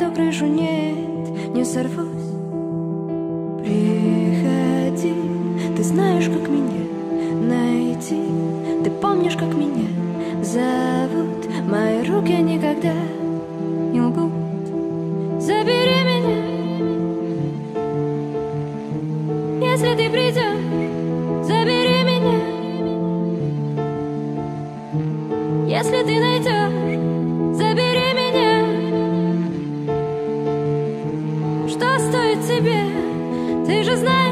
эту крышу нет, не сорвусь. Приходи, ты знаешь, как меня найти. Ты помнишь, как меня зовут. Мои руки никогда не лгут. Забери меня. Если ты придешь, забери меня. Если ты найдешь, забери Что стоит тебе, ты же знаешь,